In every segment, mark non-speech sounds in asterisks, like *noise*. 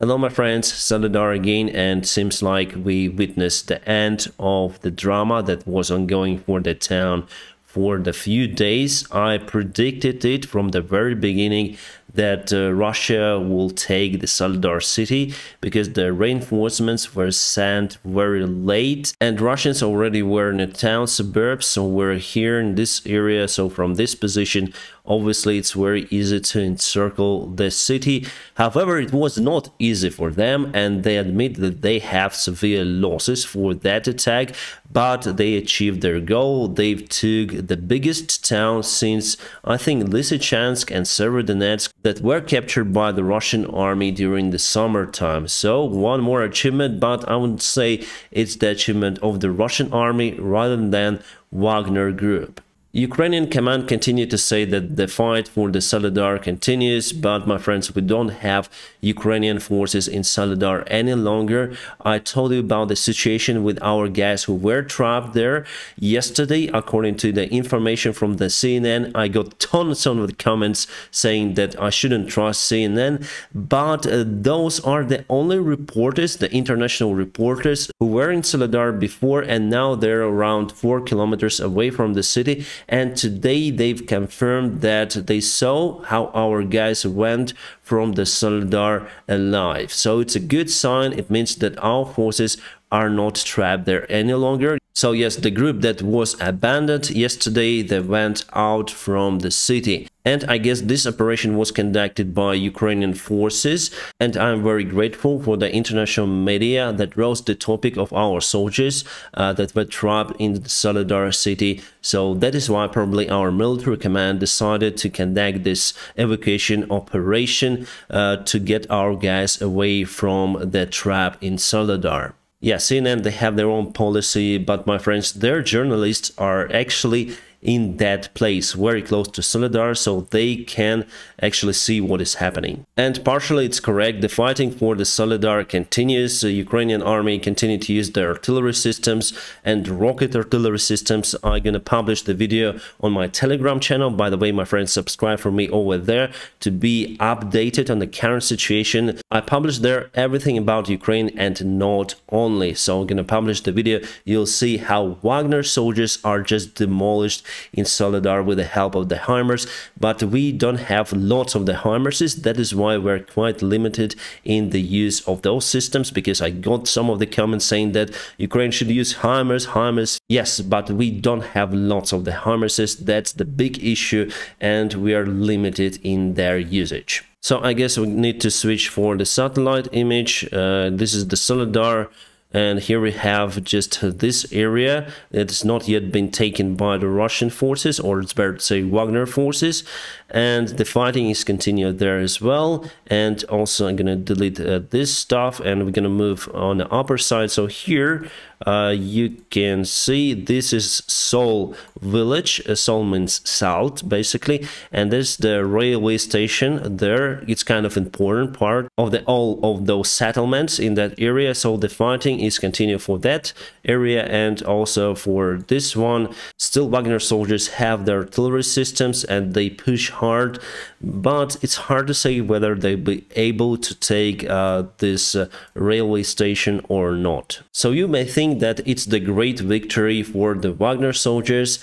Hello my friends, Soledar again and seems like we witnessed the end of the drama that was ongoing for the town for the few days. I predicted it from the very beginning that uh, Russia will take the Soledar city because the reinforcements were sent very late and Russians already were in the town suburbs so we're here in this area so from this position obviously it's very easy to encircle the city however it was not easy for them and they admit that they have severe losses for that attack but they achieved their goal they took the biggest town since I think Lysychansk and Severodonetsk that were captured by the Russian army during the summertime. So one more achievement, but I would say it's the achievement of the Russian army rather than Wagner Group. Ukrainian command continued to say that the fight for the Soledar continues, but my friends, we don't have Ukrainian forces in Soledar any longer. I told you about the situation with our guys who were trapped there yesterday. According to the information from the CNN, I got tons of comments saying that I shouldn't trust CNN, but uh, those are the only reporters, the international reporters who were in Soledar before and now they're around four kilometers away from the city and today they've confirmed that they saw how our guys went from the Soledar alive. So it's a good sign. It means that our forces are not trapped there any longer. So yes, the group that was abandoned yesterday, they went out from the city. And I guess this operation was conducted by Ukrainian forces. And I'm very grateful for the international media that rose the topic of our soldiers uh, that were trapped in the Soledar city. So that is why probably our military command decided to conduct this evacuation operation uh, to get our guys away from the trap in Soledar yeah, CNN, they have their own policy, but my friends, their journalists are actually in that place very close to Soledar so they can actually see what is happening. And partially it's correct, the fighting for the Soledar continues, the Ukrainian army continue to use their artillery systems and rocket artillery systems. I'm gonna publish the video on my telegram channel. By the way, my friends, subscribe for me over there to be updated on the current situation. I publish there everything about Ukraine and not only. So I'm gonna publish the video. You'll see how Wagner soldiers are just demolished in Soledar with the help of the HIMARS, but we don't have lots of the HIMARSes. That is why we're quite limited in the use of those systems because I got some of the comments saying that Ukraine should use HIMARS, HIMARS. Yes, but we don't have lots of the HIMARSes. That's the big issue and we are limited in their usage. So I guess we need to switch for the satellite image. Uh, this is the Soledar and here we have just this area that's not yet been taken by the Russian forces or it's better to say Wagner forces. And the fighting is continued there as well. And also I'm gonna delete uh, this stuff and we're gonna move on the upper side. So here uh, you can see this is Seoul village Seoul means salt basically. And this the railway station there. It's kind of important part of the all of those settlements in that area. So the fighting is continued for that area and also for this one. Still Wagner soldiers have their artillery systems and they push hard but it's hard to say whether they'll be able to take uh, this uh, railway station or not. So you may think that it's the great victory for the Wagner soldiers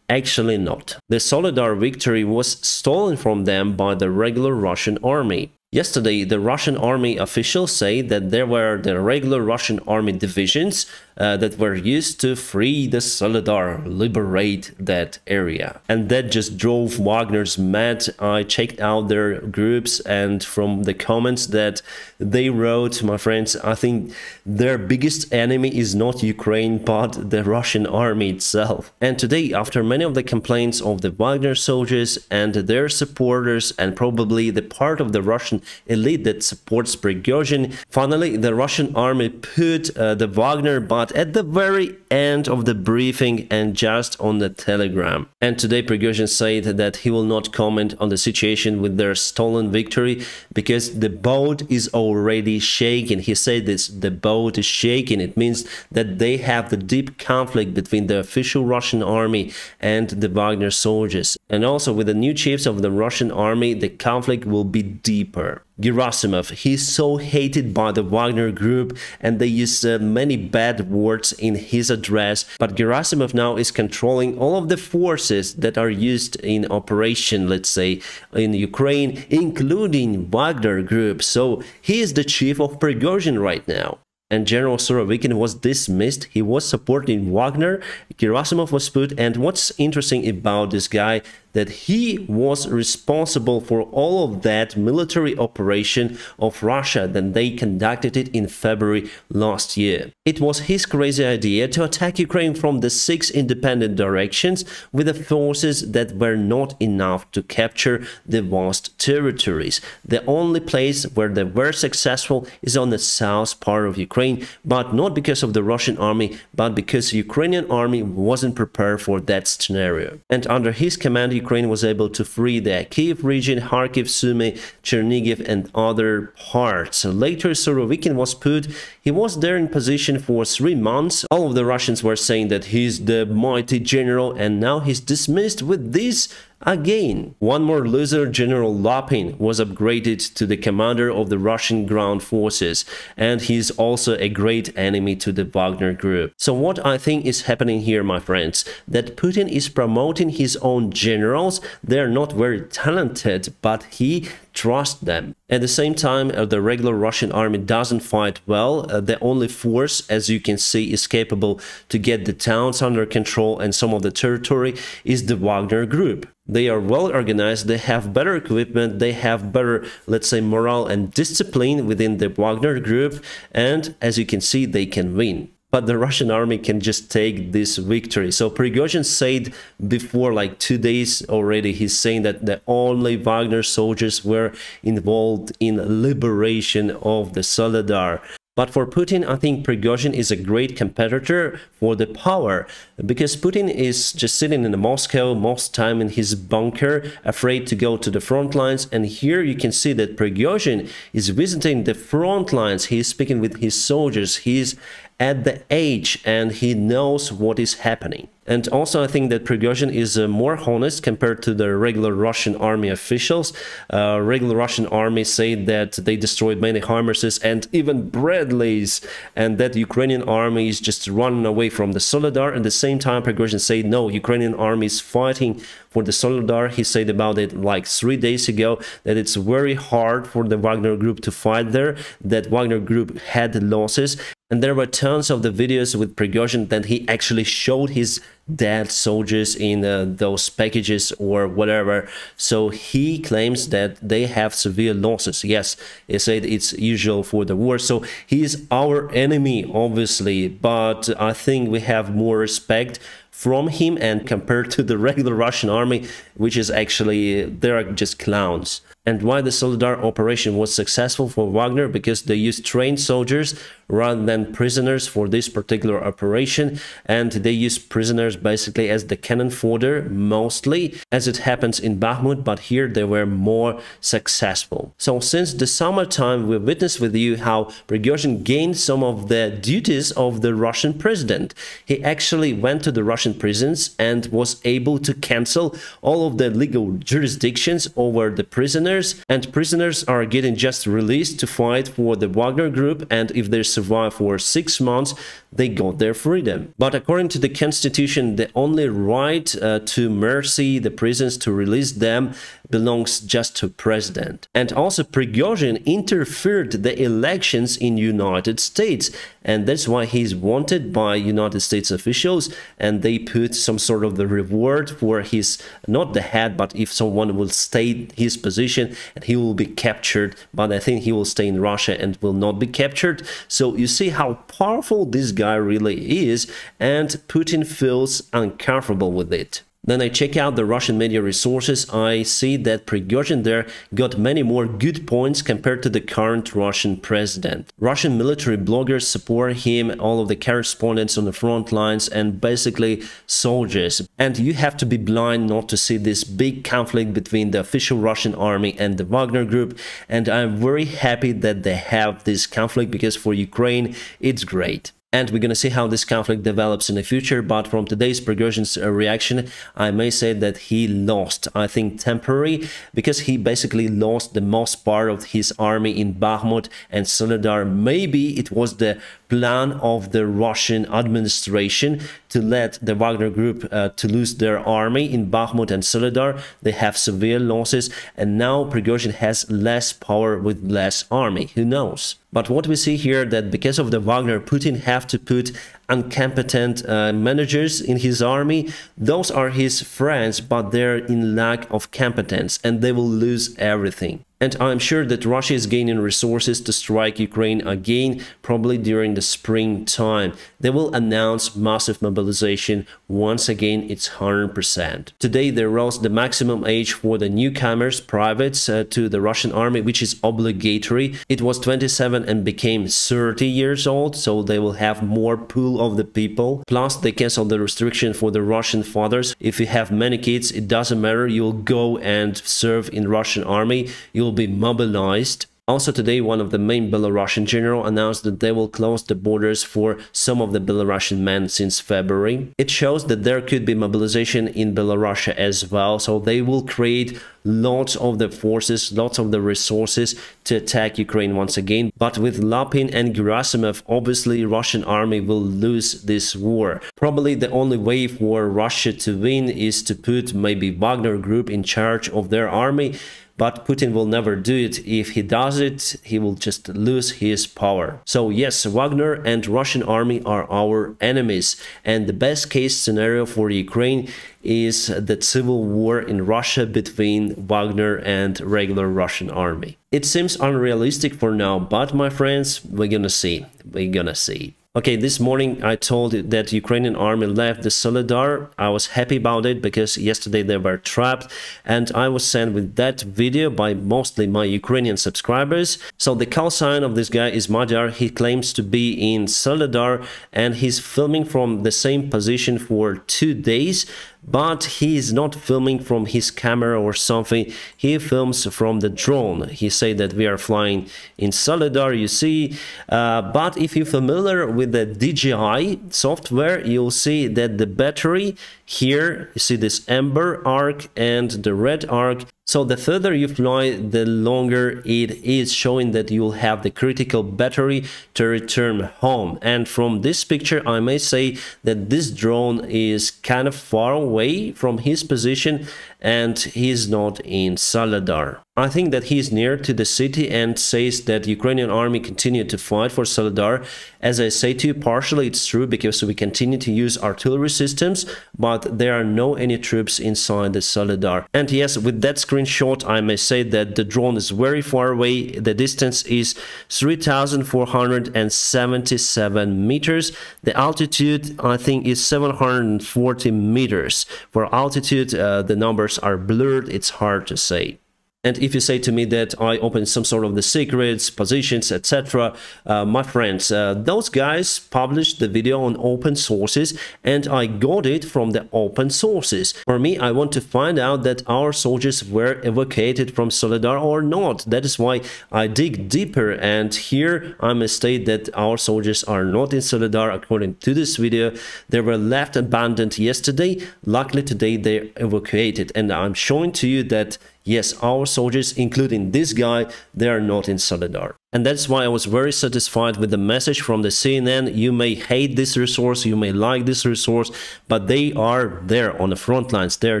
Actually not. The Soledar victory was stolen from them by the regular Russian army. Yesterday, the Russian army officials say that there were the regular Russian army divisions uh, that were used to free the Soledar, liberate that area. And that just drove Wagner's mad. I checked out their groups and from the comments that they wrote, my friends, I think their biggest enemy is not Ukraine, but the Russian army itself. And today, after many of the complaints of the Wagner soldiers and their supporters, and probably the part of the Russian elite that supports Prigozhin, finally, the Russian army put uh, the Wagner but at the very end of the briefing and just on the telegram. And today Prigozhin said that he will not comment on the situation with their stolen victory because the boat is already shaking. He said this, the boat is shaking. It means that they have the deep conflict between the official Russian army and the Wagner soldiers. And also with the new chiefs of the Russian army, the conflict will be deeper. Gerasimov. He's so hated by the Wagner group and they use uh, many bad words in his address. But Gerasimov now is controlling all of the forces that are used in operation, let's say, in Ukraine, including Wagner group. So he is the chief of Prigozhin right now and General Surovikin was dismissed. He was supporting Wagner. Gerasimov was put. And what's interesting about this guy that he was responsible for all of that military operation of Russia that they conducted it in February last year. It was his crazy idea to attack Ukraine from the six independent directions with the forces that were not enough to capture the vast territories. The only place where they were successful is on the south part of Ukraine, but not because of the Russian army, but because the Ukrainian army wasn't prepared for that scenario. And under his command, Ukraine was able to free the Kiev region, Kharkiv, Sumy, Chernigiv, and other parts. Later, Surovikin was put. He was there in position for three months. All of the Russians were saying that he's the mighty general, and now he's dismissed with this Again, one more loser, General Lapin, was upgraded to the commander of the Russian ground forces, and he's also a great enemy to the Wagner group. So what I think is happening here, my friends, that Putin is promoting his own generals. They're not very talented, but he trusts them. At the same time, uh, the regular Russian army doesn't fight well. Uh, the only force, as you can see, is capable to get the towns under control and some of the territory is the Wagner group they are well organized, they have better equipment, they have better, let's say, morale and discipline within the Wagner group, and as you can see, they can win. But the Russian army can just take this victory. So Prigozhin said before, like two days already, he's saying that the only Wagner soldiers were involved in liberation of the Soledar. But for Putin, I think Prigozhin is a great competitor for the power because Putin is just sitting in Moscow most time in his bunker, afraid to go to the front lines. And here you can see that Prigozhin is visiting the front lines. He's speaking with his soldiers. He's at the age and he knows what is happening. And also, I think that Prigozhin is uh, more honest compared to the regular Russian army officials. Uh, regular Russian army say that they destroyed many HIMARSes and even Bradleys, and that Ukrainian army is just running away from the Soledar. At the same time, Prigozhin said, no, Ukrainian army is fighting for the Soledar. He said about it like three days ago that it's very hard for the Wagner group to fight there, that Wagner group had losses. And there were tons of the videos with Prigozhin that he actually showed his dead soldiers in uh, those packages or whatever. So he claims that they have severe losses. Yes, he said it's usual for the war. So he is our enemy, obviously, but I think we have more respect from him and compared to the *laughs* regular Russian army, which is actually, they're just clowns and why the Soledar operation was successful for Wagner because they used trained soldiers rather than prisoners for this particular operation and they used prisoners basically as the cannon fodder mostly as it happens in Bakhmut but here they were more successful. So since the summertime we witnessed with you how Prigozhin gained some of the duties of the Russian president. He actually went to the Russian prisons and was able to cancel all of the legal jurisdictions over the prisoners prisoners, and prisoners are getting just released to fight for the Wagner group, and if they survive for six months, they got their freedom. But according to the constitution, the only right uh, to mercy the prisoners to release them belongs just to president. And also Prigozhin interfered the elections in United States and that's why he's wanted by United States officials and they put some sort of the reward for his not the head but if someone will stay his position and he will be captured but I think he will stay in Russia and will not be captured so you see how powerful this guy really is and Putin feels uncomfortable with it. Then I check out the Russian media resources. I see that Prigozhin there got many more good points compared to the current Russian president. Russian military bloggers support him, all of the correspondents on the front lines, and basically soldiers. And you have to be blind not to see this big conflict between the official Russian army and the Wagner group. And I'm very happy that they have this conflict because for Ukraine, it's great. And we're going to see how this conflict develops in the future but from today's Prigozhin's uh, reaction I may say that he lost I think temporary because he basically lost the most part of his army in Bakhmut and Soledar maybe it was the plan of the Russian administration to let the Wagner group uh, to lose their army in Bakhmut and Soledar. They have severe losses and now Prigozhin has less power with less army. Who knows? But what we see here that because of the Wagner, Putin have to put incompetent uh, managers in his army. Those are his friends, but they're in lack of competence and they will lose everything. And I'm sure that Russia is gaining resources to strike Ukraine again, probably during the springtime. They will announce massive mobilization. Once again, it's 100%. Today, they rose the maximum age for the newcomers, privates, uh, to the Russian army, which is obligatory. It was 27 and became 30 years old, so they will have more pool of the people. Plus, they cancel the restriction for the Russian fathers. If you have many kids, it doesn't matter. You'll go and serve in Russian army. You'll be mobilized. Also today, one of the main Belarusian general announced that they will close the borders for some of the Belarusian men since February. It shows that there could be mobilization in Belarus as well, so they will create lots of the forces, lots of the resources to attack Ukraine once again. But with Lapin and Gerasimov, obviously Russian army will lose this war. Probably the only way for Russia to win is to put maybe Wagner group in charge of their army but Putin will never do it. If he does it, he will just lose his power. So yes, Wagner and Russian army are our enemies. And the best case scenario for Ukraine is the civil war in Russia between Wagner and regular Russian army. It seems unrealistic for now, but my friends, we're gonna see. We're gonna see. Okay, this morning I told that Ukrainian army left the Soledar. I was happy about it because yesterday they were trapped and I was sent with that video by mostly my Ukrainian subscribers. So the call sign of this guy is Magyar. He claims to be in Soledar and he's filming from the same position for two days but he is not filming from his camera or something. He films from the drone. He said that we are flying in Soledar you see. Uh, but if you're familiar with the DJI software you'll see that the battery here you see this amber arc and the red arc so the further you fly, the longer it is showing that you'll have the critical battery to return home. And from this picture, I may say that this drone is kind of far away from his position and he's not in Soledar. I think that he's near to the city and says that Ukrainian army continued to fight for Soledar. As I say to you, partially it's true because we continue to use artillery systems, but there are no any troops inside the Soledar. And yes, with that screenshot, I may say that the drone is very far away. The distance is 3,477 meters. The altitude, I think, is 740 meters. For altitude, uh, the are blurred, it's hard to say. And if you say to me that I open some sort of the secrets, positions, etc., uh, my friends, uh, those guys published the video on open sources and I got it from the open sources. For me, I want to find out that our soldiers were evacuated from Soledar or not. That is why I dig deeper and here I must state that our soldiers are not in Soledar according to this video. They were left abandoned yesterday. Luckily today they evacuated and I'm showing to you that Yes, our soldiers, including this guy, they are not in Soledar. And that's why I was very satisfied with the message from the CNN. You may hate this resource, you may like this resource, but they are there on the front lines. They are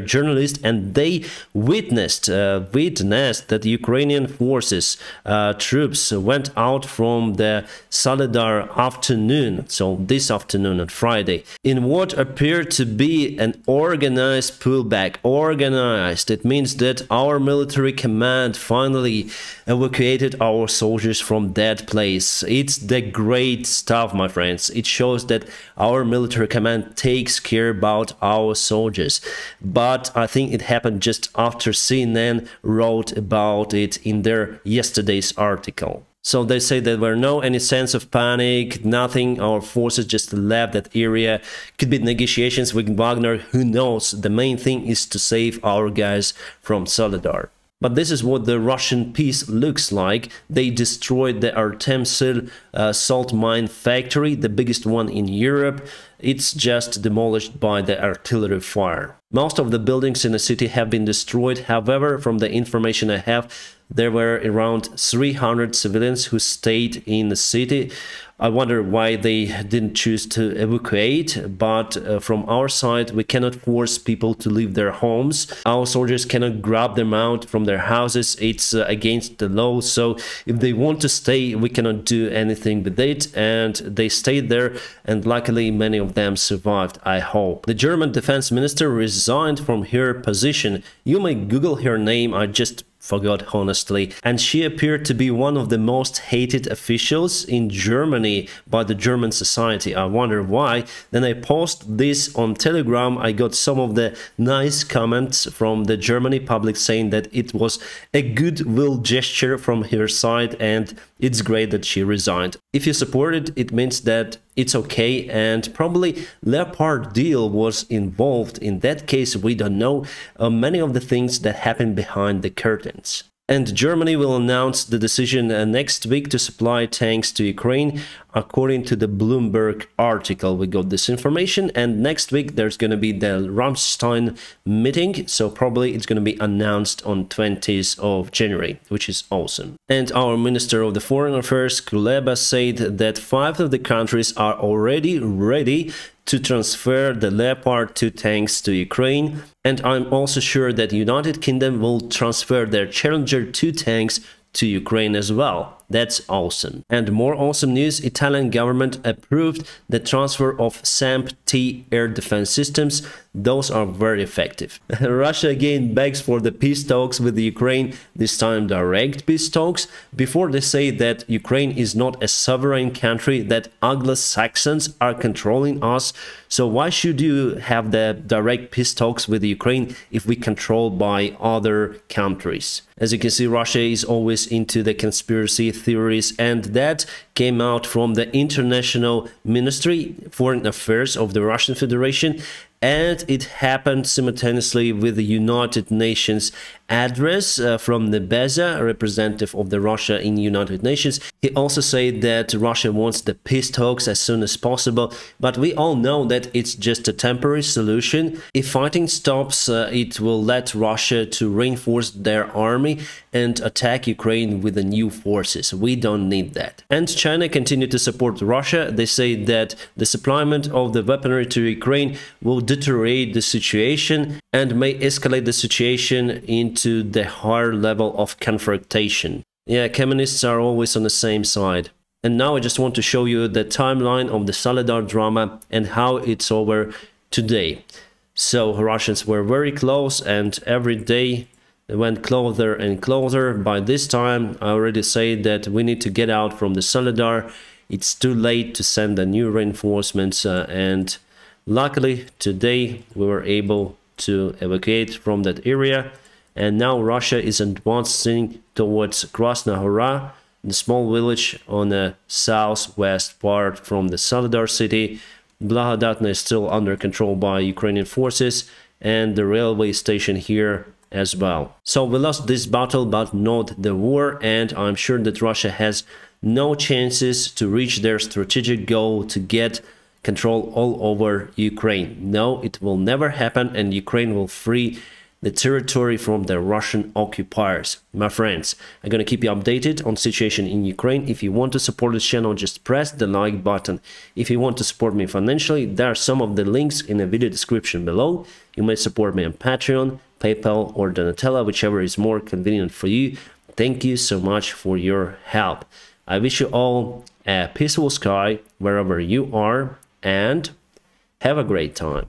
journalists and they witnessed, uh, witnessed that the Ukrainian forces, uh, troops went out from the Soledar afternoon, so this afternoon on Friday, in what appeared to be an organized pullback. Organized. It means that our military command finally evacuated our soldiers from that place. It's the great stuff, my friends. It shows that our military command takes care about our soldiers. But I think it happened just after CNN wrote about it in their yesterday's article. So they say there were no any sense of panic, nothing. Our forces just left that area. Could be negotiations with Wagner. Who knows? The main thing is to save our guys from Soledar. But this is what the Russian peace looks like. They destroyed the Artemsil uh, salt mine factory, the biggest one in Europe. It's just demolished by the artillery fire. Most of the buildings in the city have been destroyed. However, from the information I have, there were around 300 civilians who stayed in the city. I wonder why they didn't choose to evacuate, but uh, from our side, we cannot force people to leave their homes. Our soldiers cannot grab them out from their houses. It's uh, against the law. So if they want to stay, we cannot do anything with it. And they stayed there. And luckily, many of them survived, I hope. The German defense minister resigned from her position. You may Google her name. I just forgot honestly and she appeared to be one of the most hated officials in Germany by the German society I wonder why then I post this on telegram I got some of the nice comments from the Germany public saying that it was a goodwill gesture from her side and it's great that she resigned if you support it it means that it's okay and probably Leopard deal was involved. In that case, we don't know uh, many of the things that happen behind the curtains. And Germany will announce the decision uh, next week to supply tanks to Ukraine. According to the Bloomberg article, we got this information. And next week, there's going to be the Ramstein meeting. So probably it's going to be announced on 20th of January, which is awesome. And our Minister of the Foreign Affairs, Kuleba, said that five of the countries are already ready to transfer the Leopard 2 tanks to Ukraine, and I'm also sure that United Kingdom will transfer their Challenger 2 tanks to Ukraine as well. That's awesome. And more awesome news, Italian government approved the transfer of SAMP-T air defense systems. Those are very effective. *laughs* Russia again begs for the peace talks with the Ukraine, this time direct peace talks, before they say that Ukraine is not a sovereign country, that Anglo-Saxons are controlling us. So why should you have the direct peace talks with Ukraine if we controlled by other countries? As you can see, Russia is always into the conspiracy theories and that came out from the International Ministry Foreign Affairs of the Russian Federation and it happened simultaneously with the United Nations address uh, from Nebenzya, a representative of the Russia in United Nations. He also said that Russia wants the peace talks as soon as possible, but we all know that it's just a temporary solution. If fighting stops, uh, it will let Russia to reinforce their army and attack Ukraine with the new forces. We don't need that. And China continued to support Russia. They say that the supplyment of the weaponry to Ukraine will deteriorate the situation and may escalate the situation into the higher level of confrontation. Yeah, communists are always on the same side. And now I just want to show you the timeline of the Soledar drama and how it's over today. So Russians were very close and every day they went closer and closer. By this time, I already said that we need to get out from the Soledar. It's too late to send the new reinforcements uh, and Luckily, today we were able to evacuate from that area and now Russia is advancing towards Krasnohora, the small village on the southwest part from the Soledar city. Blagodatna is still under control by Ukrainian forces and the railway station here as well. So we lost this battle but not the war and I'm sure that Russia has no chances to reach their strategic goal to get control all over Ukraine. No, it will never happen and Ukraine will free the territory from the Russian occupiers. My friends, I'm gonna keep you updated on situation in Ukraine. If you want to support this channel, just press the like button. If you want to support me financially, there are some of the links in the video description below. You may support me on Patreon, PayPal or Donatello, whichever is more convenient for you. Thank you so much for your help. I wish you all a peaceful sky wherever you are and have a great time.